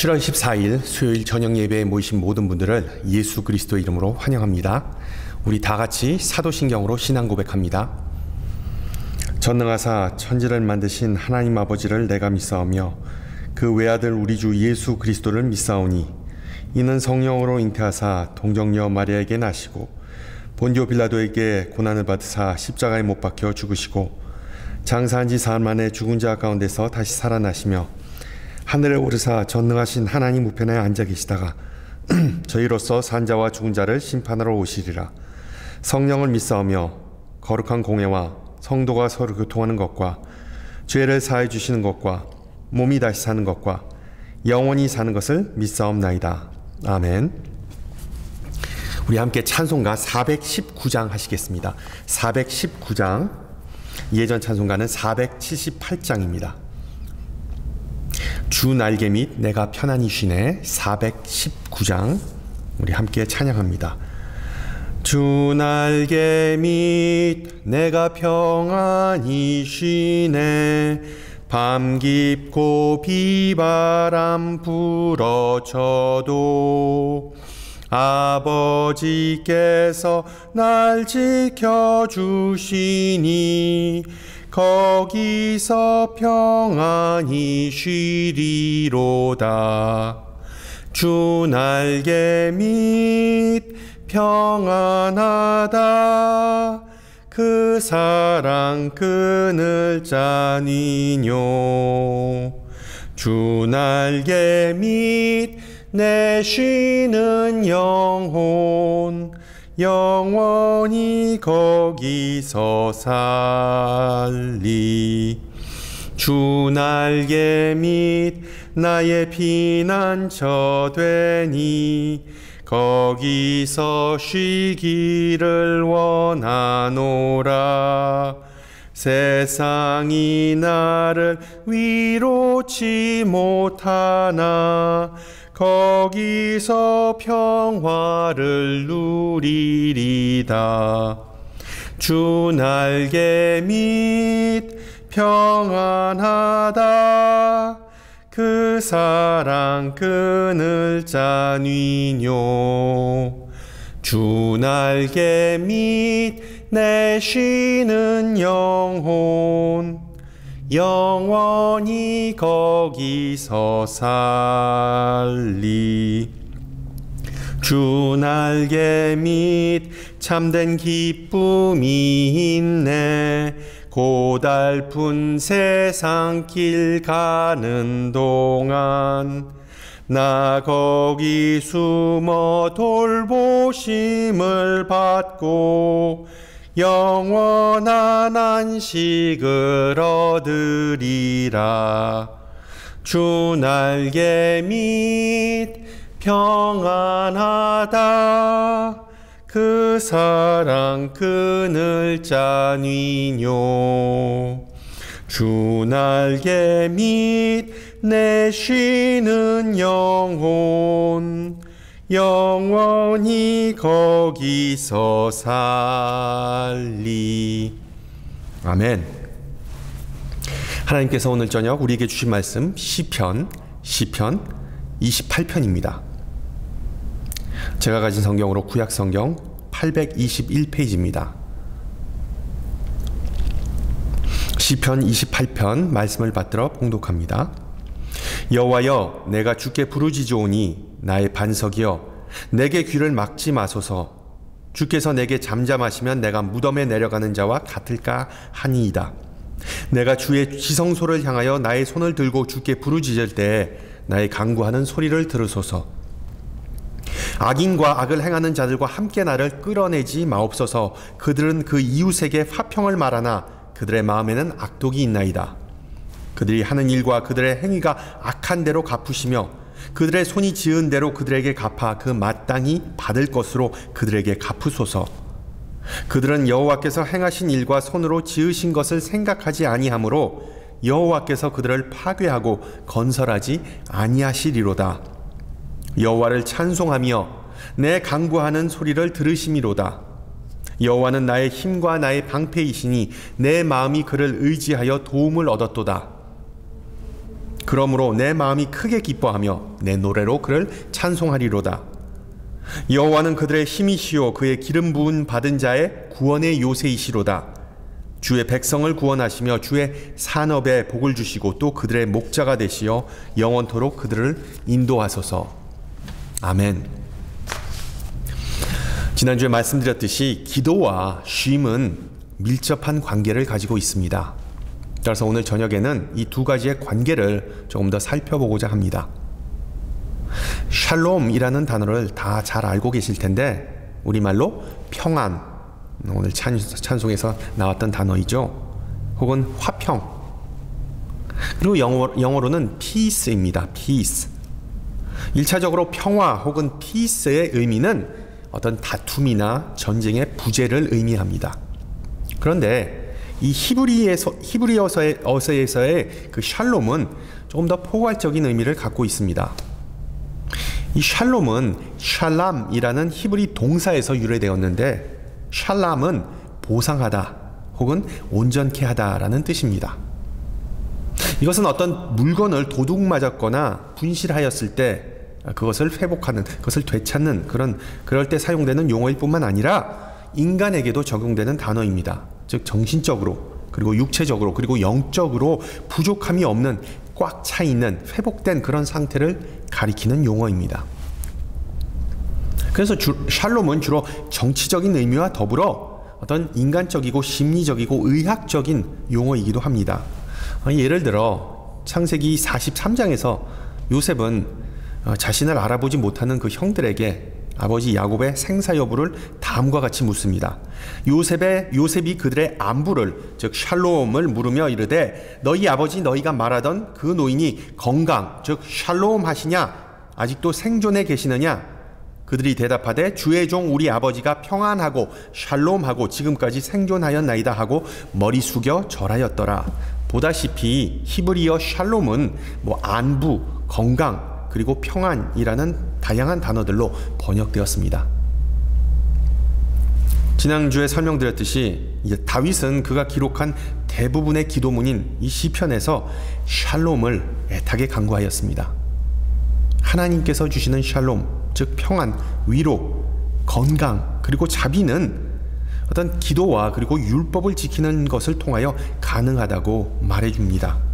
할렐루야. 7월 14일 수요일 저녁 예배에 모이신 모든 분들을 예수 그리스도 이름으로 환영합니다. 우리 다 같이 사도신경으로 신앙 고백합니다. 전능하사 천지를 만드신 하나님 아버지를 내가 믿사오며 그 외아들 우리 주 예수 그리스도를 믿사오니 이는 성령으로 잉태하사 동정녀 마리아에게 나시고 본디오 빌라도에게 고난을 받으사 십자가에 못 박혀 죽으시고 장사한 지 사흘 만에 죽은 자 가운데서 다시 살아나시며 하늘에 오르사 전능하신 하나님 우편에 앉아 계시다가 저희로서 산자와 죽은 자를 심판하러 오시리라 성령을 믿사오며 거룩한 공예와 성도가 서로 교통하는 것과 죄를 사해 주시는 것과 몸이 다시 사는 것과 영원히 사는 것을 믿사옵나이다 아멘. 우리 함께 찬송가 419장 하시겠습니다. 419장 예전 찬송가는 478장입니다. 주 날개 및 내가 편안히 쉬네 419장 우리 함께 찬양합니다. 주 날개 및 내가 평안히 쉬네 밤 깊고 비바람 불어쳐도 아버지께서 날 지켜주시니 거기서 평안히 쉬리로다. 주 날개 밑 평안하다. 그 사랑 그늘 짜니뇨. 주 날개 밑 내 쉬는 영혼 영원히 거기서 살리. 주 날개 밑 나의 피난처 되니 거기서 쉬기를 원하노라 세상이 나를 위로치 못하나 거기서 평화를 누리리다. 주 날개 밑 평안하다. 그 사랑 그늘 짜니뇨. 주 날개 밑 내 쉬는 영혼 영원히 거기서 살리. 주 날개 밑 참된 기쁨이 있네. 고달픈 세상 길 가는 동안 나 거기 숨어 돌보심을 받고 영원한 안식을 얻으리라. 주 날개 밑 평안하다. 그 사랑 그늘 짜니뇨. 주 날개 밑 내 쉬는 영혼 영원히 거기서 살리 아멘 하나님께서 오늘 저녁 우리에게 주신 말씀 시편 시편 28편입니다 제가 가진 성경으로 구약 성경 821페이지입니다. 시편 28편 말씀을 받들어 봉독합니다. 여호와여 내가 주께 부르짖으오니 나의 반석이여 내게 귀를 막지 마소서 주께서 내게 잠잠하시면 내가 무덤에 내려가는 자와 같을까 하니이다. 내가 주의 지성소를 향하여 나의 손을 들고 주께 부르짖을 때 나의 강구하는 소리를 들으소서. 악인과 악을 행하는 자들과 함께 나를 끌어내지 마옵소서 그들은 그 이웃에게 화평을 말하나 그들의 마음에는 악독이 있나이다. 그들이 하는 일과 그들의 행위가 악한 대로 갚으시며 그들의 손이 지은 대로 그들에게 갚아 그 마땅히 받을 것으로 그들에게 갚으소서. 그들은 여호와께서 행하신 일과 손으로 지으신 것을 생각하지 아니하므로 여호와께서 그들을 파괴하고 건설하지 아니하시리로다. 여호와를 찬송하며 내 강구하는 소리를 들으심이로다. 여호와는 나의 힘과 나의 방패이시니 내 마음이 그를 의지하여 도움을 얻었도다. 그러므로 내 마음이 크게 기뻐하며 내 노래로 그를 찬송하리로다. 여호와는 그들의 힘이시요 그의 기름 부은 받은 자의 구원의 요새이시로다. 주의 백성을 구원하시며 주의 산업에 복을 주시고 또 그들의 목자가 되시어 영원토록 그들을 인도하소서. 아멘. 지난주에 말씀드렸듯이 기도와 쉼은 밀접한 관계를 가지고 있습니다. 따라서 오늘 저녁에는 이 두 가지의 관계를 조금 더 살펴보고자 합니다. 샬롬이라는 단어를 다 잘 알고 계실 텐데 우리말로 평안 오늘 찬, 찬송에서 나왔던 단어이죠. 혹은 화평 그리고 영어, 영어로는 peace입니다. peace 1차적으로 평화 혹은 peace의 의미는 어떤 다툼이나 전쟁의 부재를 의미합니다. 그런데 이 히브리에서 히브리어서의 어서에서의 그 샬롬은 조금 더 포괄적인 의미를 갖고 있습니다. 이 샬롬은 샬람이라는 히브리 동사에서 유래되었는데 샬람은 보상하다 혹은 온전케 하다라는 뜻입니다. 이것은 어떤 물건을 도둑 맞았거나 분실하였을 때 그것을 회복하는, 그것을 되찾는 그런 그럴 때 사용되는 용어일 뿐만 아니라 인간에게도 적용되는 단어입니다. 즉 정신적으로 그리고 육체적으로 그리고 영적으로 부족함이 없는 꽉 차 있는 회복된 그런 상태를 가리키는 용어입니다. 그래서 주, 샬롬은 주로 정치적인 의미와 더불어 어떤 인간적이고 심리적이고 의학적인 용어이기도 합니다. 어, 예를 들어 창세기 43장에서 요셉은 어, 자신을 알아보지 못하는 그 형들에게 아버지 야곱의 생사 여부를 다음과 같이 묻습니다. 요셉의 요셉이 그들의 안부를 즉 샬롬을 물으며 이르되 너희 아버지 너희가 말하던 그 노인이 건강 즉 샬롬 하시냐 아직도 생존해 계시느냐 그들이 대답하되 주의 종 우리 아버지가 평안하고 샬롬하고 지금까지 생존하였나이다 하고 머리 숙여 절하였더라. 보다시피 히브리어 샬롬은 뭐 안부, 건강, 그리고 평안이라는 다양한 단어들로 번역되었습니다. 지난주에 설명드렸듯이 다윗은 그가 기록한 대부분의 기도문인 이 시편에서 샬롬을 애타게 강구하였습니다. 하나님께서 주시는 샬롬, 즉 평안, 위로, 건강, 그리고 자비는 어떤 기도와 그리고 율법을 지키는 것을 통하여 가능하다고 말해줍니다.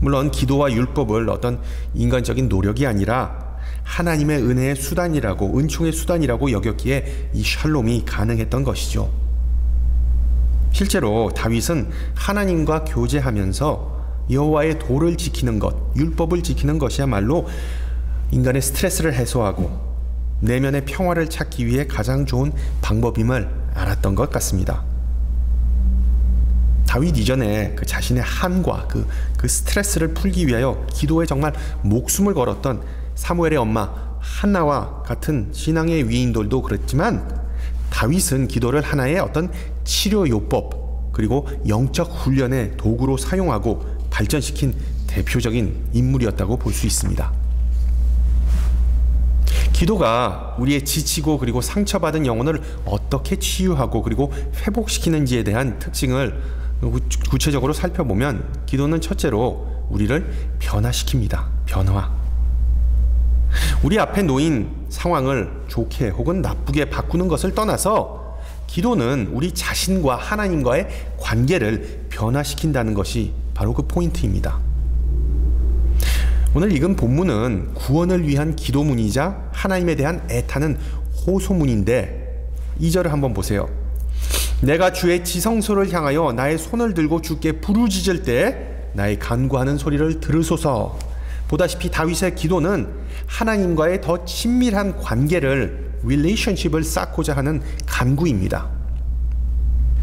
물론 기도와 율법을 어떤 인간적인 노력이 아니라 하나님의 은혜의 수단이라고 은총의 수단이라고 여겼기에 이 샬롬이 가능했던 것이죠. 실제로 다윗은 하나님과 교제하면서 여호와의 도를 지키는 것, 율법을 지키는 것이야말로 인간의 스트레스를 해소하고 내면의 평화를 찾기 위해 가장 좋은 방법임을 알았던 것 같습니다. 다윗 이전에 그 자신의 한과 그, 그 스트레스를 풀기 위하여 기도에 정말 목숨을 걸었던 사무엘의 엄마 한나와 같은 신앙의 위인들도 그랬지만 다윗은 기도를 하나의 어떤 치료 요법 그리고 영적 훈련의 도구로 사용하고 발전시킨 대표적인 인물이었다고 볼 수 있습니다. 기도가 우리의 지치고 그리고 상처받은 영혼을 어떻게 치유하고 그리고 회복시키는지에 대한 특징을 구체적으로 살펴보면 기도는 첫째로 우리를 변화시킵니다. 변화. 우리 앞에 놓인 상황을 좋게 혹은 나쁘게 바꾸는 것을 떠나서 기도는 우리 자신과 하나님과의 관계를 변화시킨다는 것이 바로 그 포인트입니다. 오늘 읽은 본문은 구원을 위한 기도문이자 하나님에 대한 애타는 호소문인데 2절을 한번 보세요. 내가 주의 지성소를 향하여 나의 손을 들고 주께 부르짖을 때 나의 간구하는 소리를 들으소서. 보다시피 다윗의 기도는 하나님과의 더 친밀한 관계를 relationship을 쌓고자 하는 간구입니다.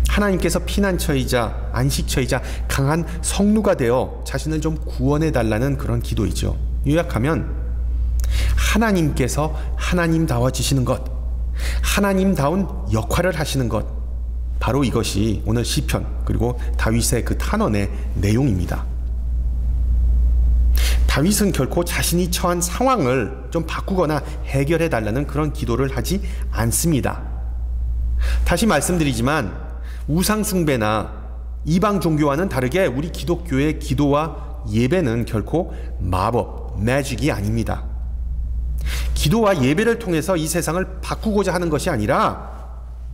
하나님께서 피난처이자 안식처이자 강한 성루가 되어 자신을 좀 구원해 달라는 그런 기도이죠. 요약하면 하나님께서 하나님다워지시는 것, 하나님다운 역할을 하시는 것, 바로 이것이 오늘 시편 그리고 다윗의 그 탄원의 내용입니다. 다윗은 결코 자신이 처한 상황을 좀 바꾸거나 해결해 달라는 그런 기도를 하지 않습니다. 다시 말씀드리지만 우상 숭배나 이방 종교와는 다르게 우리 기독교의 기도와 예배는 결코 마법, 매직이 아닙니다. 기도와 예배를 통해서 이 세상을 바꾸고자 하는 것이 아니라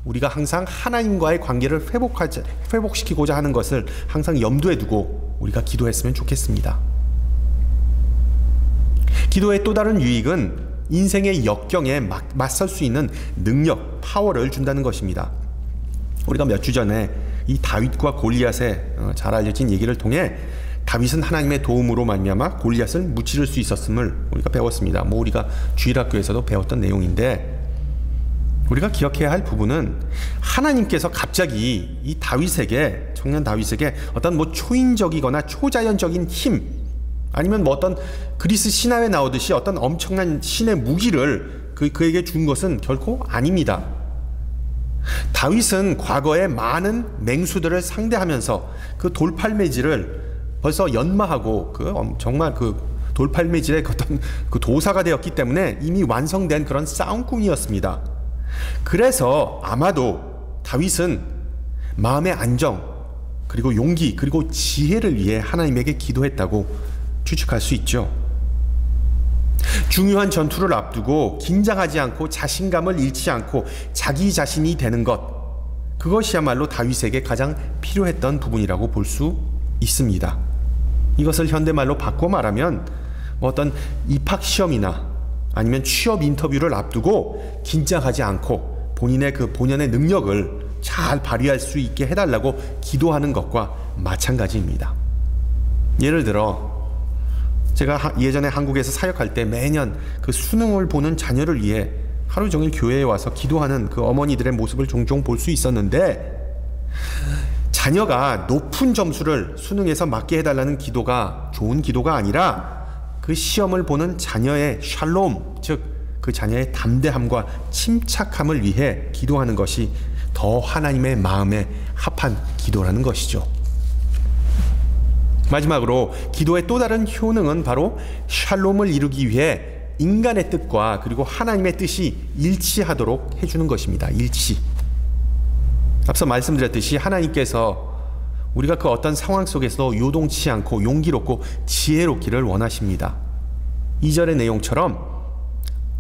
우리가 항상 하나님과의 관계를 회복하자, 회복시키고자 하는 것을 항상 염두에 두고 우리가 기도했으면 좋겠습니다. 기도의 또 다른 유익은 인생의 역경에 맞설 수 있는 능력, 파워를 준다는 것입니다. 우리가 몇 주 전에 이 다윗과 골리앗의 어, 잘 알려진 얘기를 통해 다윗은 하나님의 도움으로 말미암아 골리앗을 무찌를 수 있었음을 우리가 배웠습니다. 뭐 우리가 주일학교에서도 배웠던 내용인데 우리가 기억해야 할 부분은 하나님께서 갑자기 이 다윗에게 청년 다윗에게 어떤 뭐 초인적이거나 초자연적인 힘 아니면 뭐 어떤 그리스 신화에 나오듯이 어떤 엄청난 신의 무기를 그, 그에게 준 것은 결코 아닙니다. 다윗은 과거에 많은 맹수들을 상대하면서 그 돌팔매질을 벌써 연마하고 그 정말 그 돌팔매질의 어떤 그 도사가 되었기 때문에 이미 완성된 그런 싸움꾼이었습니다. 그래서 아마도 다윗은 마음의 안정 그리고 용기 그리고 지혜를 위해 하나님에게 기도했다고 추측할 수 있죠. 중요한 전투를 앞두고 긴장하지 않고 자신감을 잃지 않고 자기 자신이 되는 것 그것이야말로 다윗에게 가장 필요했던 부분이라고 볼 수 있습니다. 이것을 현대말로 바꿔 말하면 뭐 어떤 입학 시험이나 아니면 취업 인터뷰를 앞두고 긴장하지 않고 본인의 그 본연의 능력을 잘 발휘할 수 있게 해달라고 기도하는 것과 마찬가지입니다. 예를 들어 제가 예전에 한국에서 사역할 때 매년 그 수능을 보는 자녀를 위해 하루 종일 교회에 와서 기도하는 그 어머니들의 모습을 종종 볼 수 있었는데 자녀가 높은 점수를 수능에서 맞게 해달라는 기도가 좋은 기도가 아니라 그 시험을 보는 자녀의 샬롬, 즉 그 자녀의 담대함과 침착함을 위해 기도하는 것이 더 하나님의 마음에 합한 기도라는 것이죠. 마지막으로 기도의 또 다른 효능은 바로 샬롬을 이루기 위해 인간의 뜻과 그리고 하나님의 뜻이 일치하도록 해주는 것입니다. 일치. 앞서 말씀드렸듯이 하나님께서 우리가 그 어떤 상황 속에서 요동치 않고 용기롭고 지혜롭기를 원하십니다. 2절의 내용처럼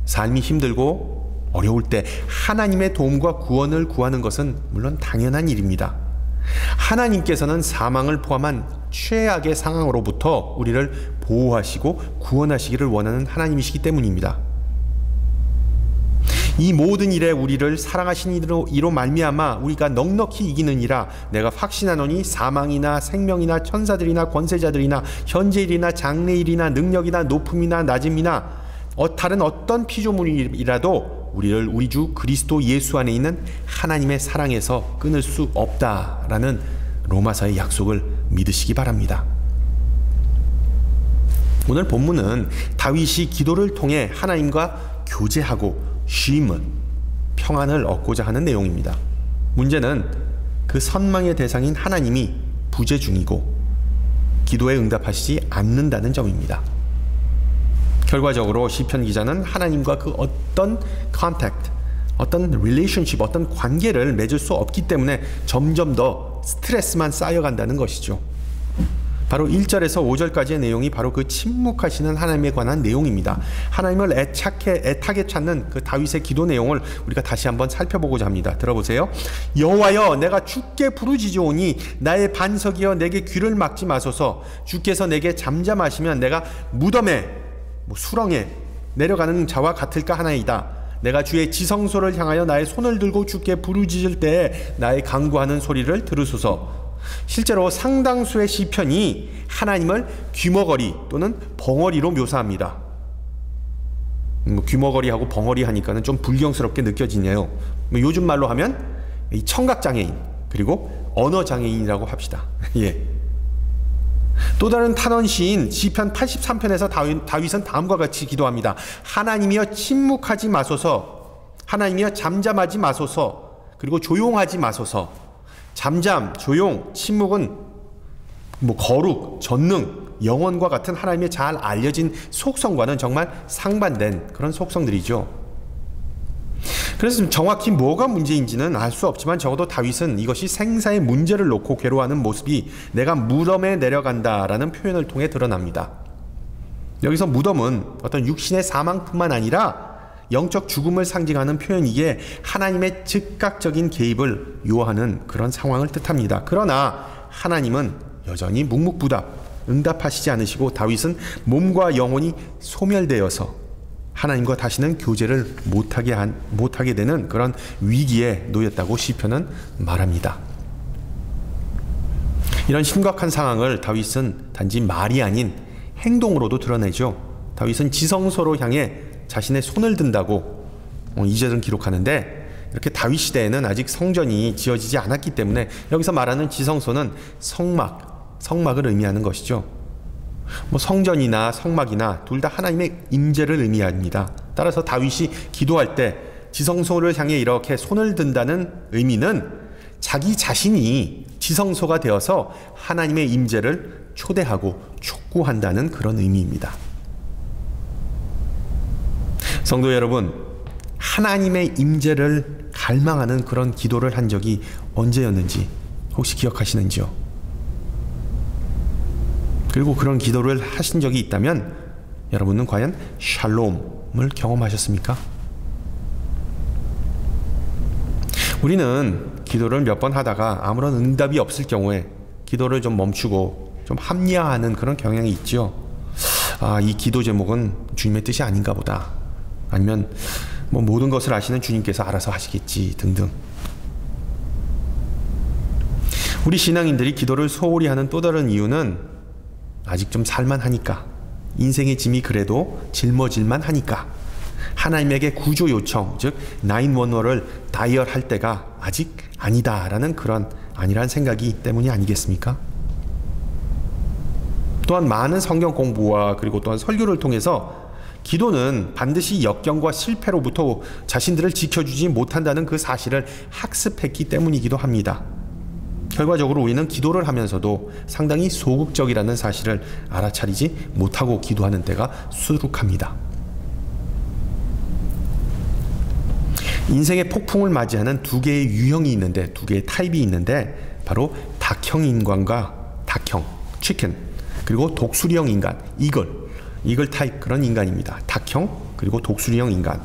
삶이 힘들고 어려울 때 하나님의 도움과 구원을 구하는 것은 물론 당연한 일입니다. 하나님께서는 사망을 포함한 최악의 상황으로부터 우리를 보호하시고 구원하시기를 원하는 하나님이시기 때문입니다. 이 모든 일에 우리를 사랑하신 이로, 이로 말미암아 우리가 넉넉히 이기는이라 내가 확신하노니 사망이나 생명이나 천사들이나 권세자들이나 현재일이나 장래일이나 능력이나 높음이나 낮음이나 어, 다른 어떤 피조물이라도 우리를 우리 주 그리스도 예수 안에 있는 하나님의 사랑에서 끊을 수 없다라는 로마서의 약속을 믿으시기 바랍니다. 오늘 본문은 다윗이 기도를 통해 하나님과 교제하고 쉼과 평안을 얻고자 하는 내용입니다. 문제는 그 선망의 대상인 하나님이 부재 중이고 기도에 응답하시지 않는다는 점입니다. 결과적으로 시편 기자는 하나님과 그 어떤 contact, 어떤 relationship, 어떤 관계를 맺을 수 없기 때문에 점점 더 스트레스만 쌓여간다는 것이죠. 바로 1절에서 5절까지의 내용이 바로 그 침묵하시는 하나님에 관한 내용입니다. 하나님을 애착해 애타게 찾는 그 다윗의 기도 내용을 우리가 다시 한번 살펴보고자 합니다. 들어보세요. 여호와여 내가 주께 부르짖으오니 나의 반석이여 내게 귀를 막지 마소서 주께서 내게 잠잠하시면 내가 무덤에 뭐 수렁에 내려가는 자와 같을까 하나이다. 내가 주의 지성소를 향하여 나의 손을 들고 주께 부르짖을 때에 나의 강구하는 소리를 들으소서 실제로 상당수의 시편이 하나님을 귀머거리 또는 벙어리로 묘사합니다. 뭐 귀머거리하고 벙어리 하니까는 좀 불경스럽게 느껴지네요. 뭐 요즘 말로 하면 청각 장애인 그리고 언어 장애인이라고 합시다. 예. 또 다른 탄원 시인 시편 83편에서 다윗, 다윗은 다음과 같이 기도합니다. 하나님이여 침묵하지 마소서. 하나님이여 잠잠하지 마소서. 그리고 조용하지 마소서. 잠잠, 조용, 침묵은 뭐 거룩, 전능, 영원과 같은 하나님의 잘 알려진 속성과는 정말 상반된 그런 속성들이죠. 그래서 정확히 뭐가 문제인지는 알 수 없지만 적어도 다윗은 이것이 생사의 문제를 놓고 괴로워하는 모습이 내가 무덤에 내려간다라는 표현을 통해 드러납니다. 여기서 무덤은 어떤 육신의 사망뿐만 아니라 영적 죽음을 상징하는 표현이기에 하나님의 즉각적인 개입을 요하는 그런 상황을 뜻합니다. 그러나 하나님은 여전히 묵묵부답 응답하시지 않으시고 다윗은 몸과 영혼이 소멸되어서 하나님과 다시는 교제를 못하게 한 못하게 되는 그런 위기에 놓였다고 시편은 말합니다. 이런 심각한 상황을 다윗은 단지 말이 아닌 행동으로도 드러내죠. 다윗은 지성소로 향해 자신의 손을 든다고 어, 이절은 기록하는데 이렇게 다윗 시대에는 아직 성전이 지어지지 않았기 때문에 여기서 말하는 지성소는 성막, 성막을 의미하는 것이죠. 뭐 성전이나 성막이나 둘 다 하나님의 임재를 의미합니다. 따라서 다윗이 기도할 때 지성소를 향해 이렇게 손을 든다는 의미는 자기 자신이 지성소가 되어서 하나님의 임재를 초대하고 촉구한다는 그런 의미입니다. 성도 여러분, 하나님의 임재를 갈망하는 그런 기도를 한 적이 언제였는지 혹시 기억하시는지요? 그리고 그런 기도를 하신 적이 있다면 여러분은 과연 샬롬을 경험하셨습니까? 우리는 기도를 몇 번 하다가 아무런 응답이 없을 경우에 기도를 좀 멈추고 좀 합리화하는 그런 경향이 있죠. 아, 이 기도 제목은 주님의 뜻이 아닌가 보다. 아니면 뭐 모든 것을 아시는 주님께서 알아서 하시겠지 등등. 우리 신앙인들이 기도를 소홀히 하는 또 다른 이유는 아직 좀 살만하니까 인생의 짐이 그래도 짊어질만 하니까 하나님에게 구조 요청 즉 911을 다이얼할 때가 아직 아니다라는 그런 아니란 생각이 때문이 아니겠습니까? 또한 많은 성경 공부와 그리고 또한 설교를 통해서 기도는 반드시 역경과 실패로부터 자신들을 지켜주지 못한다는 그 사실을 학습했기 때문이기도 합니다. 결과적으로 우리는 기도를 하면서도 상당히 소극적이라는 사실을 알아차리지 못하고 기도하는 때가 수룩합니다. 인생의 폭풍을 맞이하는 두 개의 유형이 있는데 두 개의 타입이 있는데 바로 닭형 인간과 닭형 치킨 그리고 독수리형 인간 eagle eagle 타입 그런 인간입니다. 닭형 그리고 독수리형 인간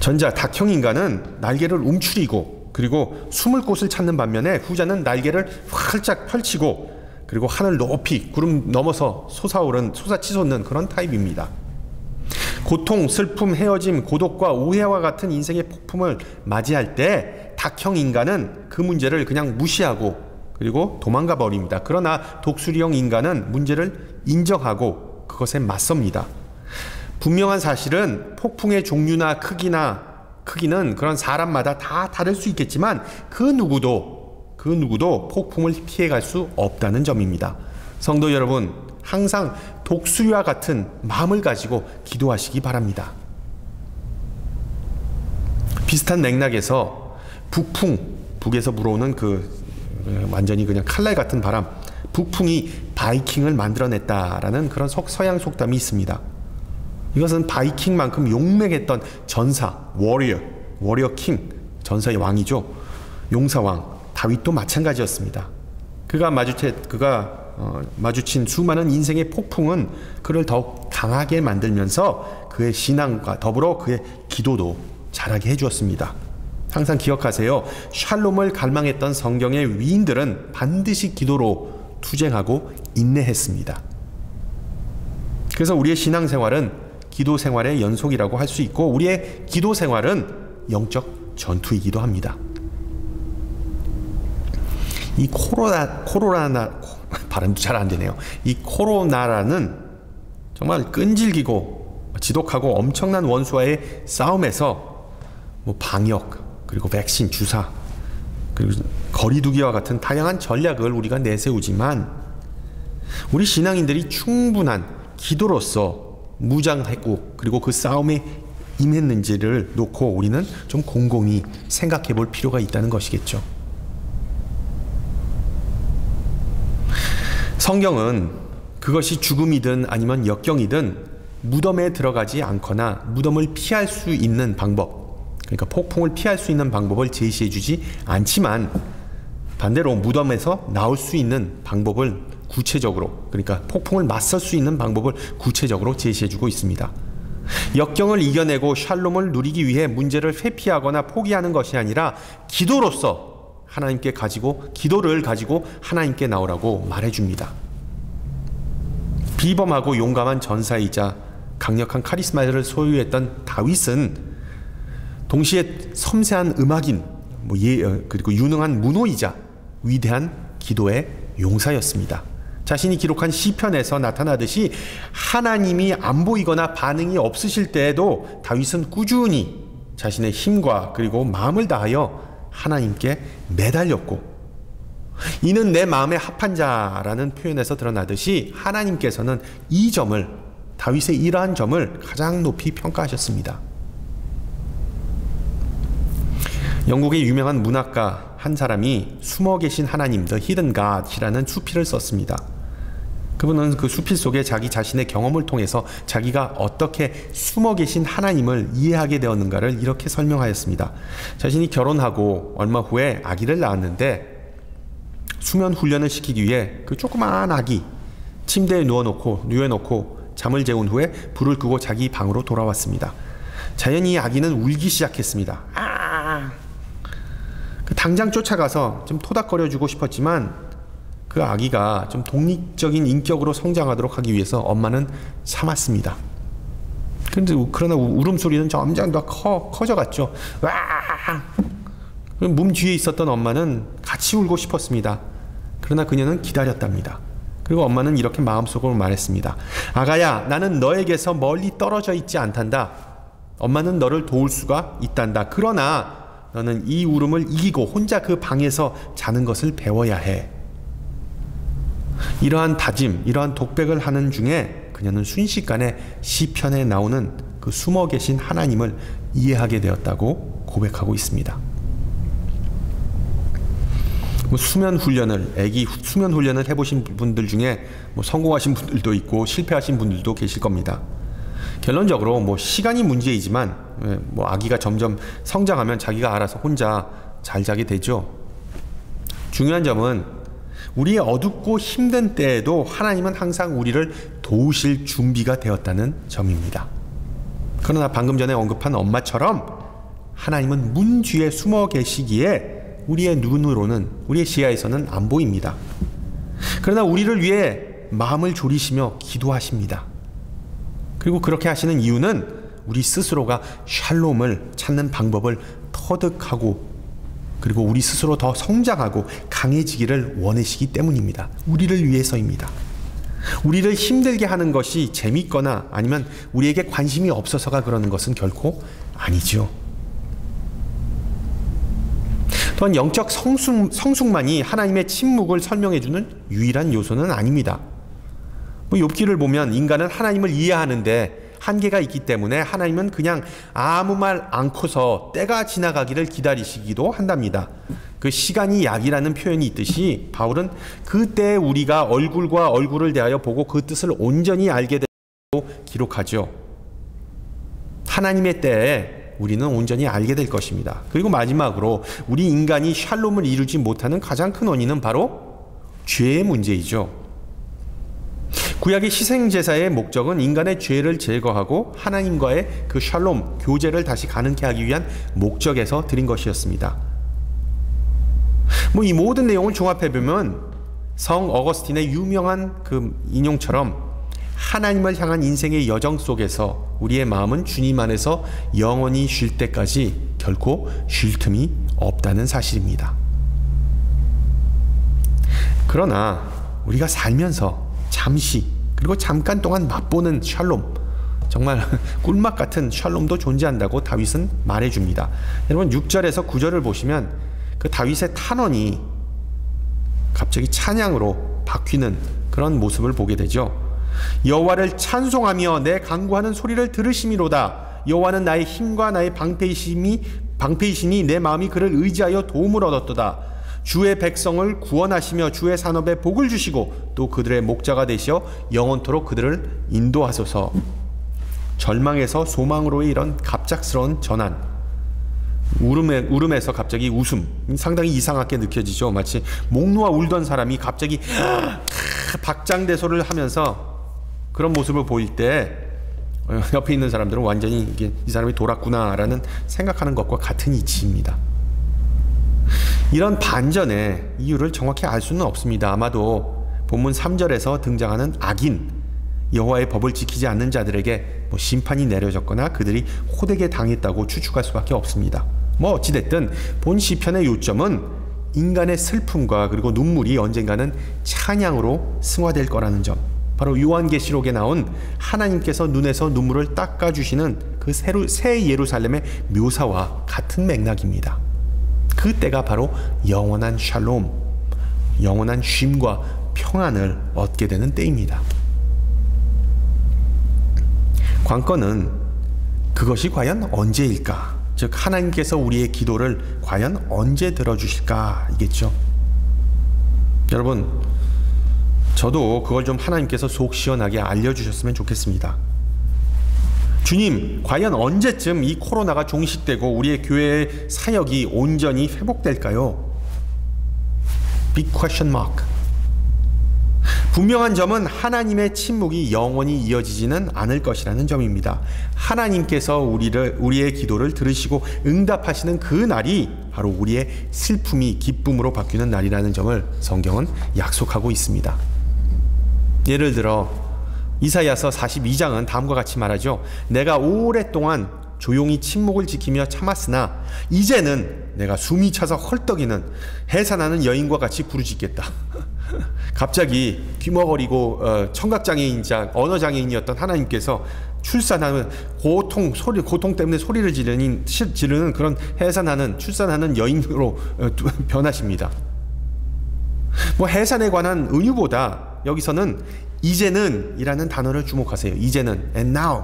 전자 닭형 인간은 날개를 움츠리고 그리고 숨을 곳을 찾는 반면에 후자는 날개를 활짝 펼치고 그리고 하늘 높이 구름 넘어서 솟아오른 솟아치솟는 그런 타입입니다. 고통, 슬픔, 헤어짐, 고독과 오해와 같은 인생의 폭풍을 맞이할 때 닭형 인간은 그 문제를 그냥 무시하고 그리고 도망가 버립니다. 그러나 독수리형 인간은 문제를 인정하고 그것에 맞섭니다. 분명한 사실은 폭풍의 종류나 크기나 크기는 그런 사람마다 다 다를 수 있겠지만 그 누구도 그 누구도 폭풍을 피해갈 수 없다는 점입니다. 성도 여러분, 항상 독수리와 같은 마음을 가지고 기도하시기 바랍니다. 비슷한 맥락에서 북풍, 북에서 불어오는 그 완전히 그냥 칼날 같은 바람, 북풍이 바이킹을 만들어냈다라는 그런 서양 속담이 있습니다. 이것은 바이킹만큼 용맹했던 전사, 워리어, 워리어 킹, 전사의 왕이죠. 용사왕 다윗도 마찬가지였습니다. 그가 마주쳐 그가 어, 마주친 수많은 인생의 폭풍은 그를 더욱 강하게 만들면서 그의 신앙과 더불어 그의 기도도 자라게 해주었습니다. 항상 기억하세요. 샬롬을 갈망했던 성경의 위인들은 반드시 기도로 투쟁하고 인내했습니다. 그래서 우리의 신앙생활은 기도 생활의 연속이라고 할 수 있고 우리의 기도 생활은 영적 전투이기도 합니다. 이 코로나 코로나 발음도 잘 안 되네요. 이 코로나라는 정말 끈질기고 지독하고 엄청난 원수와의 싸움에서 뭐 방역 그리고 백신 주사 그리고 거리두기와 같은 다양한 전략을 우리가 내세우지만 우리 신앙인들이 충분한 기도로서 무장했고 그리고 그 싸움에 임했는지를 놓고 우리는 좀 곰곰이 생각해 볼 필요가 있다는 것이겠죠. 성경은 그것이 죽음이든 아니면 역경이든 무덤에 들어가지 않거나 무덤을 피할 수 있는 방법 그러니까 폭풍을 피할 수 있는 방법을 제시해 주지 않지만 반대로 무덤에서 나올 수 있는 방법을 구체적으로 그러니까 폭풍을 맞설 수 있는 방법을 구체적으로 제시해 주고 있습니다. 역경을 이겨내고 샬롬을 누리기 위해 문제를 회피하거나 포기하는 것이 아니라 기도로서 하나님께 가지고 기도를 가지고 하나님께 나오라고 말해 줍니다. 비범하고 용감한 전사이자 강력한 카리스마를 소유했던 다윗은 동시에 섬세한 음악인 뭐 예, 어, 그리고 유능한 문호이자 위대한 기도의 용사였습니다. 자신이 기록한 시편에서 나타나듯이 하나님이 안 보이거나 반응이 없으실 때에도 다윗은 꾸준히 자신의 힘과 그리고 마음을 다하여 하나님께 매달렸고 이는 내 마음에 합한 자라는 표현에서 드러나듯이 하나님께서는 이 점을 다윗의 이러한 점을 가장 높이 평가하셨습니다. 영국의 유명한 문학가 한 사람이 숨어 계신 하나님, The Hidden God이라는 수필을 썼습니다. 그분은 그 수필 속에 자기 자신의 경험을 통해서 자기가 어떻게 숨어 계신 하나님을 이해하게 되었는가를 이렇게 설명하였습니다. 자신이 결혼하고 얼마 후에 아기를 낳았는데 수면 훈련을 시키기 위해 그 조그마한 아기 침대에 누워놓고 누워놓고 잠을 재운 후에 불을 끄고 자기 방으로 돌아왔습니다. 자연히 아기는 울기 시작했습니다. 아! 그 당장 쫓아가서 좀 토닥거려 주고 싶었지만 그 아기가 좀 독립적인 인격으로 성장하도록 하기 위해서 엄마는 참았습니다. 근데 그러나 울음소리는 점점 더 커, 커져갔죠. 와! 몸 뒤에 있었던 엄마는 같이 울고 싶었습니다. 그러나 그녀는 기다렸답니다. 그리고 엄마는 이렇게 마음속으로 말했습니다. 아가야, 나는 너에게서 멀리 떨어져 있지 않단다. 엄마는 너를 도울 수가 있단다. 그러나 너는 이 울음을 이기고 혼자 그 방에서 자는 것을 배워야 해. 이러한 다짐, 이러한 독백을 하는 중에 그녀는 순식간에 시편에 나오는 그 숨어 계신 하나님을 이해하게 되었다고 고백하고 있습니다. 뭐 수면 훈련을 애기 수면 훈련을 해보신 분들 중에 뭐 성공하신 분들도 있고 실패하신 분들도 계실 겁니다. 결론적으로 뭐 시간이 문제이지만 예, 뭐 아기가 점점 성장하면 자기가 알아서 혼자 잘 자게 되죠. 중요한 점은 우리의 어둡고 힘든 때에도 하나님은 항상 우리를 도우실 준비가 되었다는 점입니다. 그러나 방금 전에 언급한 엄마처럼 하나님은 문 뒤에 숨어 계시기에 우리의 눈으로는 우리의 시야에서는 안 보입니다. 그러나 우리를 위해 마음을 졸이시며 기도하십니다. 그리고 그렇게 하시는 이유는 우리 스스로가 샬롬을 찾는 방법을 터득하고 그리고 우리 스스로 더 성장하고 강해지기를 원하시기 때문입니다. 우리를 위해서입니다. 우리를 힘들게 하는 것이 재밌거나 아니면 우리에게 관심이 없어서가 그러는 것은 결코 아니죠. 또한 영적 성숙, 성숙만이 하나님의 침묵을 설명해주는 유일한 요소는 아닙니다. 뭐 욥기를 보면 인간은 하나님을 이해하는데 한계가 있기 때문에 하나님은 그냥 아무 말 않고서 때가 지나가기를 기다리시기도 한답니다. 그 시간이 약이라는 표현이 있듯이 바울은 그때 우리가 얼굴과 얼굴을 대하여 보고 그 뜻을 온전히 알게 되고 기록하죠. 하나님의 때에 우리는 온전히 알게 될 것입니다. 그리고 마지막으로 우리 인간이 샬롬을 이루지 못하는 가장 큰 원인은 바로 죄의 문제이죠. 구약의 희생제사의 목적은 인간의 죄를 제거하고 하나님과의 그 샬롬, 교제를 다시 가능케 하기 위한 목적에서 드린 것이었습니다. 뭐 이 모든 내용을 종합해 보면 성 어거스틴의 유명한 그 인용처럼 하나님을 향한 인생의 여정 속에서 우리의 마음은 주님 안에서 영원히 쉴 때까지 결코 쉴 틈이 없다는 사실입니다. 그러나 우리가 살면서 잠시 그리고 잠깐 동안 맛보는 샬롬 정말 꿀맛 같은 샬롬도 존재한다고 다윗은 말해줍니다. 여러분 6절에서 9절을 보시면 그 다윗의 탄원이 갑자기 찬양으로 바뀌는 그런 모습을 보게 되죠. 여호와를 찬송하며 내 강구하는 소리를 들으심이로다. 여호와는 나의 힘과 나의 방패이심이 방패이시니 내 마음이 그를 의지하여 도움을 얻었도다. 주의 백성을 구원하시며 주의 산업에 복을 주시고 또 그들의 목자가 되시어 영원토록 그들을 인도하소서. 절망에서 소망으로의 이런 갑작스러운 전환. 울음에, 울음에서 갑자기 웃음 상당히 이상하게 느껴지죠. 마치 목 놓아 울던 사람이 갑자기 박장대소를 하면서 그런 모습을 보일 때 어, 옆에 있는 사람들은 완전히 이게 이 사람이 돌았구나라는 생각하는 것과 같은 이치입니다. 이런 반전의 이유를 정확히 알 수는 없습니다. 아마도 본문 3절에서 등장하는 악인 여호와의 법을 지키지 않는 자들에게 뭐 심판이 내려졌거나 그들이 호되게 당했다고 추측할 수밖에 없습니다. 뭐 어찌됐든 본 시편의 요점은 인간의 슬픔과 그리고 눈물이 언젠가는 찬양으로 승화될 거라는 점. 바로 요한계시록에 나온 하나님께서 눈에서 눈물을 닦아주시는 그새 예루살렘의 묘사와 같은 맥락입니다. 그 때가 바로 영원한 샬롬, 영원한 쉼과 평안을 얻게 되는 때입니다. 관건은 그것이 과연 언제일까? 즉 하나님께서 우리의 기도를 과연 언제 들어주실까이겠죠. 여러분 저도 그걸 좀 하나님께서 속 시원하게 알려주셨으면 좋겠습니다. 주님, 과연 언제쯤 이 코로나가 종식되고 우리의 교회의 사역이 온전히 회복될까요? Big question mark. 분명한 점은 하나님의 침묵이 영원히 이어지지는 않을 것이라는 점입니다. 하나님께서 우리를 우리의 기도를 들으시고 응답하시는 그 날이 바로 우리의 슬픔이 기쁨으로 바뀌는 날이라는 점을 성경은 약속하고 있습니다. 예를 들어 이사야서 42장은 다음과 같이 말하죠. 내가 오랫동안 조용히 침묵을 지키며 참았으나 이제는 내가 숨이 차서 헐떡이는 해산하는 여인과 같이 부르짖겠다. 갑자기 귀머거리고 어, 청각장애인 자 언어장애인이었던 하나님께서 출산하는 고통 소리 고통 때문에 소리를 지르는 지르는 그런 해산하는 출산하는 여인으로 어, 변하십니다. 뭐 해산에 관한 은유보다 여기서는 이제는 이라는 단어를 주목하세요. 이제는 and now.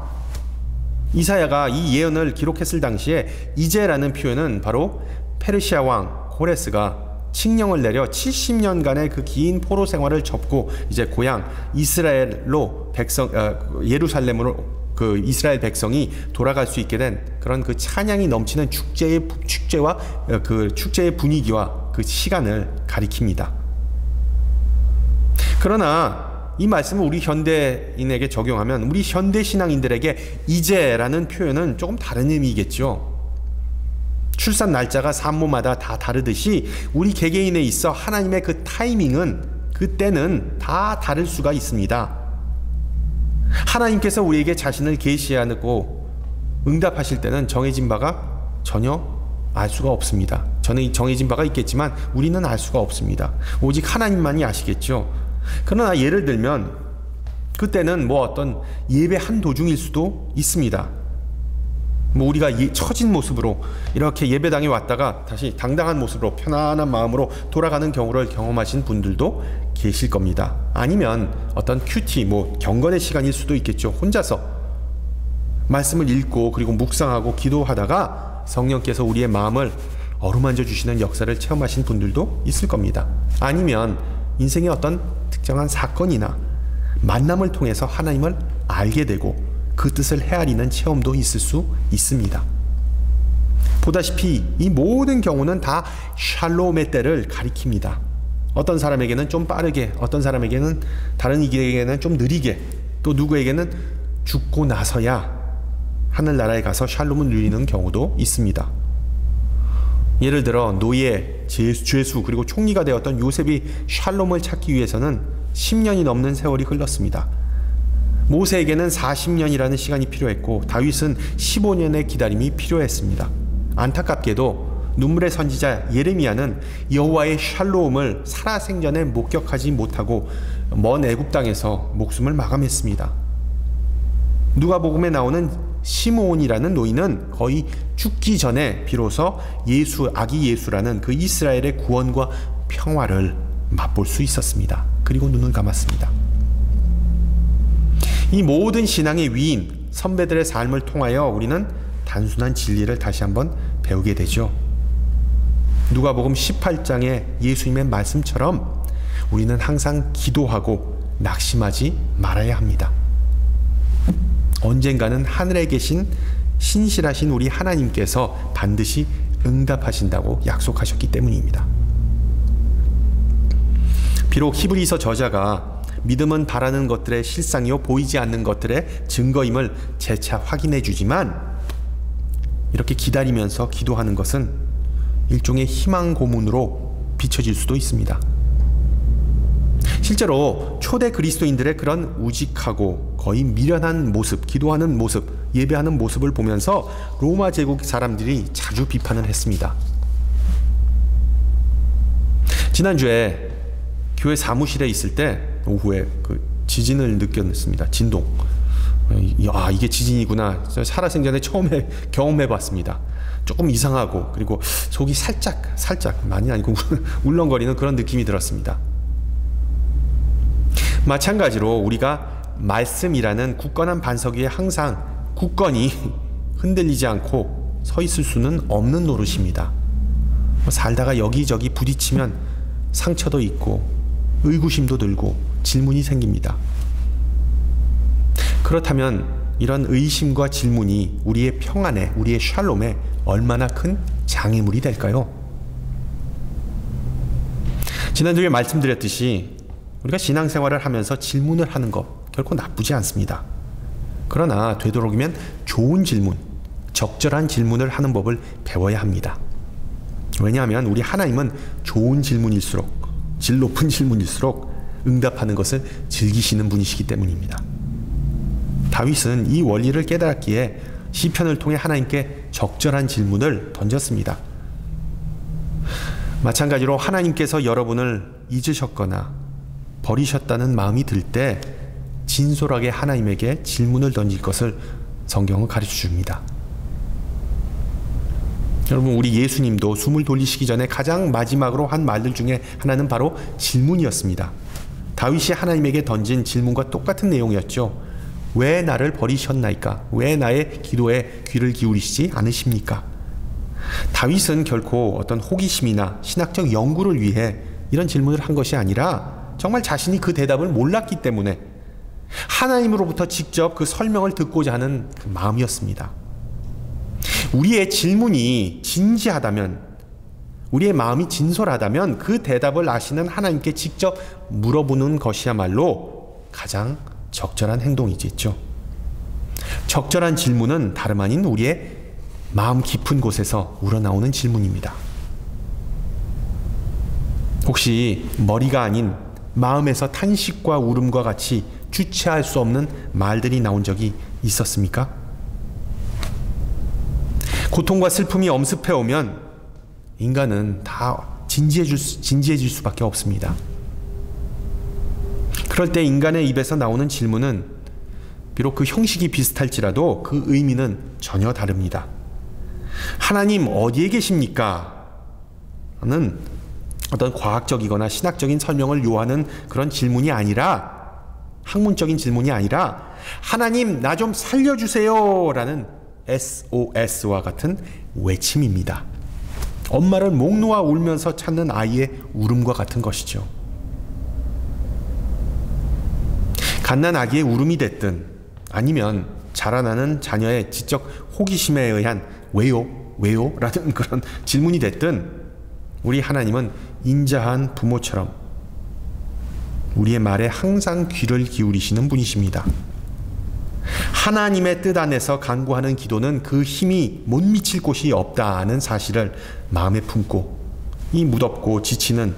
이사야가 이 예언을 기록했을 당시에 이제라는 표현은 바로 페르시아 왕 고레스가 칙령을 내려 70년간의 그 긴 포로 생활을 접고 이제 고향 이스라엘로 백성 어, 예루살렘으로 그 이스라엘 백성이 돌아갈 수 있게 된 그런 그 찬양이 넘치는 축제의 축제와 어, 그 축제의 분위기와 그 시간을 가리킵니다. 그러나 이 말씀을 우리 현대인에게 적용하면 우리 현대 신앙인들에게 이제라는 표현은 조금 다른 의미겠죠. 출산 날짜가 산모마다 다 다르듯이 우리 개개인에 있어 하나님의 그 타이밍은 그 때는 다 다를 수가 있습니다. 하나님께서 우리에게 자신을 계시하고 응답하실 때는 정해진 바가 전혀 알 수가 없습니다. 저는 정해진 바가 있겠지만 우리는 알 수가 없습니다. 오직 하나님만이 아시겠죠. 그러나 예를 들면 그때는 뭐 어떤 예배 한 도중일 수도 있습니다. 뭐 우리가 처진 모습으로 이렇게 예배당에 왔다가 다시 당당한 모습으로 편안한 마음으로 돌아가는 경우를 경험하신 분들도 계실 겁니다. 아니면 어떤 큐티 뭐 경건의 시간일 수도 있겠죠. 혼자서 말씀을 읽고 그리고 묵상하고 기도하다가 성령께서 우리의 마음을 어루만져 주시는 역사를 체험하신 분들도 있을 겁니다. 아니면 인생의 어떤 특정한 사건이나 만남을 통해서 하나님을 알게 되고 그 뜻을 헤아리는 체험도 있을 수 있습니다. 보다시피 이 모든 경우는 다 샬롬의 때를 가리킵니다. 어떤 사람에게는 좀 빠르게, 어떤 사람에게는 다른 이에게는 좀 느리게, 또 누구에게는 죽고 나서야 하늘나라에 가서 샬롬을 누리는 경우도 있습니다. 예를 들어 노예, 죄수 그리고 총리가 되었던 요셉이 샬롬을 찾기 위해서는 10년이 넘는 세월이 흘렀습니다. 모세에게는 40년이라는 시간이 필요했고 다윗은 15년의 기다림이 필요했습니다. 안타깝게도 눈물의 선지자 예레미야는 여호와의 샬롬을 살아생전에 목격하지 못하고 먼 애굽 땅에서 목숨을 마감했습니다. 누가복음에 나오는 시므온이라는 노인은 거의 죽기 전에 비로소 예수 아기 예수라는 그 이스라엘의 구원과 평화를 맛볼 수 있었습니다. 그리고 눈을 감았습니다. 이 모든 신앙의 위인 선배들의 삶을 통하여 우리는 단순한 진리를 다시 한번 배우게 되죠. 누가복음 18장의 예수님의 말씀처럼 우리는 항상 기도하고 낙심하지 말아야 합니다. 언젠가는 하늘에 계신 신실하신 우리 하나님께서 반드시 응답하신다고 약속하셨기 때문입니다. 비록 히브리서 저자가 믿음은 바라는 것들의 실상이요 보이지 않는 것들의 증거임을 재차 확인해 주지만 이렇게 기다리면서 기도하는 것은 일종의 희망 고문으로 비춰질 수도 있습니다. 실제로 초대 그리스도인들의 그런 우직하고 거의 미련한 모습, 기도하는 모습, 예배하는 모습을 보면서 로마 제국 사람들이 자주 비판을 했습니다. 지난주에 교회 사무실에 있을 때 오후에 그 지진을 느꼈습니다. 진동. 야 이게 지진이구나. 살아생전에 처음에 경험해봤습니다. 조금 이상하고 그리고 속이 살짝 살짝 많이 아니고 울렁거리는 그런 느낌이 들었습니다. 마찬가지로 우리가 말씀이라는 굳건한 반석 위에 항상 굳건히 흔들리지 않고 서 있을 수는 없는 노릇입니다. 뭐 살다가 여기저기 부딪히면 상처도 있고 의구심도 들고 질문이 생깁니다. 그렇다면 이런 의심과 질문이 우리의 평안에, 우리의 샬롬에 얼마나 큰 장애물이 될까요? 지난주에 말씀드렸듯이 우리가 신앙생활을 하면서 질문을 하는 것 결코 나쁘지 않습니다. 그러나 되도록이면 좋은 질문, 적절한 질문을 하는 법을 배워야 합니다. 왜냐하면 우리 하나님은 좋은 질문일수록 질 높은 질문일수록 응답하는 것을 즐기시는 분이시기 때문입니다. 다윗은 이 원리를 깨달았기에 시편을 통해 하나님께 적절한 질문을 던졌습니다. 마찬가지로 하나님께서 여러분을 잊으셨거나 버리셨다는 마음이 들 때 진솔하게 하나님에게 질문을 던질 것을 성경은 가르쳐 줍니다. 여러분 우리 예수님도 숨을 돌리시기 전에 가장 마지막으로 한 말들 중에 하나는 바로 질문이었습니다. 다윗이 하나님에게 던진 질문과 똑같은 내용이었죠. 왜 나를 버리셨나이까? 왜 나의 기도에 귀를 기울이시지 않으십니까? 다윗은 결코 어떤 호기심이나 신학적 연구를 위해 이런 질문을 한 것이 아니라 정말 자신이 그 대답을 몰랐기 때문에 하나님으로부터 직접 그 설명을 듣고자 하는 그 마음이었습니다. 우리의 질문이 진지하다면, 우리의 마음이 진솔하다면 그 대답을 아시는 하나님께 직접 물어보는 것이야말로 가장 적절한 행동이겠죠. 적절한 질문은 다름 아닌 우리의 마음 깊은 곳에서 우러나오는 질문입니다. 혹시 머리가 아닌 마음에서 탄식과 울음과 같이 주체할 수 없는 말들이 나온 적이 있었습니까? 고통과 슬픔이 엄습해 오면 인간은 다 진지해질, 수, 진지해질 수밖에 없습니다. 그럴 때 인간의 입에서 나오는 질문은 비록 그 형식이 비슷할지라도 그 의미는 전혀 다릅니다. 하나님 어디에 계십니까? 는 어떤 과학적이거나 신학적인 설명을 요하는 그런 질문이 아니라 학문적인 질문이 아니라 하나님 나 좀 살려주세요 라는 SOS와 같은 외침입니다. 엄마를 목 놓아 울면서 찾는 아이의 울음과 같은 것이죠. 갓난 아기의 울음이 됐든 아니면 자라나는 자녀의 지적 호기심에 의한 왜요? 왜요? 라는 그런 질문이 됐든 우리 하나님은 인자한 부모처럼 우리의 말에 항상 귀를 기울이시는 분이십니다. 하나님의 뜻 안에서 간구하는 기도는 그 힘이 못 미칠 곳이 없다는 사실을 마음에 품고 이 무덥고 지치는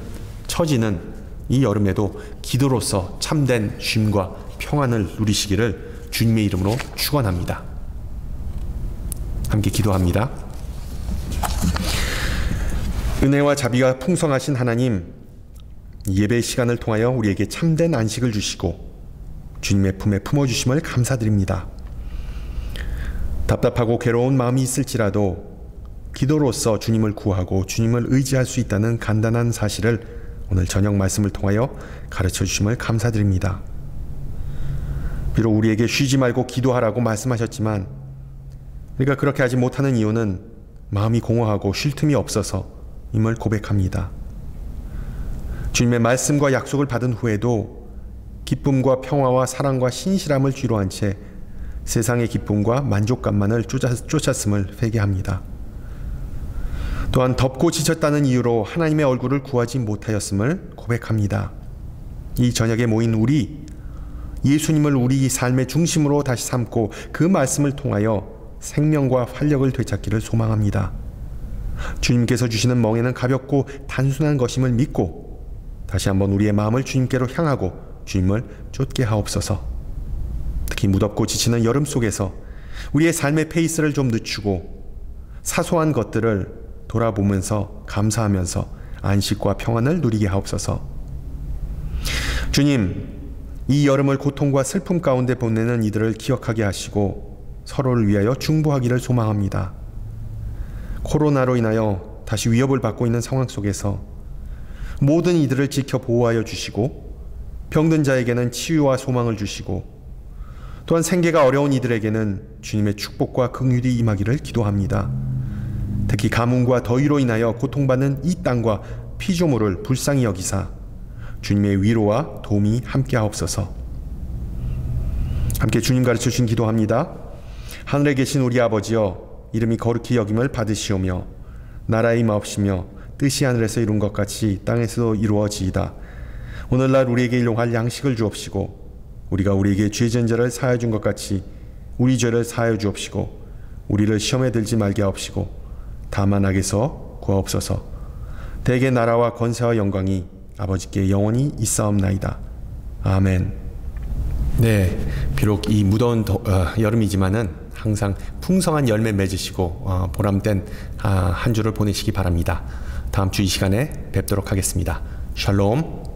처지는 이 여름에도 기도로서 참된 쉼과 평안을 누리시기를 주님의 이름으로 축원합니다. 함께 기도합니다. 은혜와 자비가 풍성하신 하나님 예배 시간을 통하여 우리에게 참된 안식을 주시고 주님의 품에 품어주심을 감사드립니다. 답답하고 괴로운 마음이 있을지라도 기도로서 주님을 구하고 주님을 의지할 수 있다는 간단한 사실을 오늘 저녁 말씀을 통하여 가르쳐 주심을 감사드립니다. 비록 우리에게 쉬지 말고 기도하라고 말씀하셨지만 우리가 그렇게 하지 못하는 이유는 마음이 공허하고 쉴 틈이 없어서 임을 고백합니다. 주님의 말씀과 약속을 받은 후에도 기쁨과 평화와 사랑과 신실함을 뒤로한 채 세상의 기쁨과 만족감만을 쫓았, 쫓았음을 회개합니다. 또한 덥고 지쳤다는 이유로 하나님의 얼굴을 구하지 못하였음을 고백합니다. 이 저녁에 모인 우리 예수님을 우리 삶의 중심으로 다시 삼고 그 말씀을 통하여 생명과 활력을 되찾기를 소망합니다. 주님께서 주시는 멍에는 가볍고 단순한 것임을 믿고 다시 한번 우리의 마음을 주님께로 향하고 주님을 쫓게 하옵소서. 특히 무덥고 지치는 여름 속에서 우리의 삶의 페이스를 좀 늦추고 사소한 것들을 돌아보면서 감사하면서 안식과 평안을 누리게 하옵소서. 주님, 이 여름을 고통과 슬픔 가운데 보내는 이들을 기억하게 하시고 서로를 위하여 중보하기를 소망합니다. 코로나로 인하여 다시 위협을 받고 있는 상황 속에서 모든 이들을 지켜 보호하여 주시고 병든 자에게는 치유와 소망을 주시고 또한 생계가 어려운 이들에게는 주님의 축복과 긍휼이 임하기를 기도합니다. 특히 가뭄과 더위로 인하여 고통받는 이 땅과 피조물을 불쌍히 여기사 주님의 위로와 도움이 함께하옵소서. 함께 주님 가르쳐 주신 기도합니다. 하늘에 계신 우리 아버지여 이름이 거룩히 여김을 받으시오며 나라의 마옵시며 뜻이 하늘에서 이룬 것 같이 땅에서도 이루어지이다. 오늘날 우리에게 일용할 양식을 주옵시고 우리가 우리에게 죄진 자를 사하여 준 것 같이 우리 죄를 사하여 주옵시고 우리를 시험에 들지 말게 하옵시고 다만 악에서 구하옵소서. 대개 나라와 권세와 영광이 아버지께 영원히 있사옵나이다. 아멘. 네, 비록 이 무더운 더, 어, 여름이지만은 항상 풍성한 열매 맺으시고 어, 보람된 아, 한 주를 보내시기 바랍니다. 다음 주 이 시간에 뵙도록 하겠습니다. 샬롬.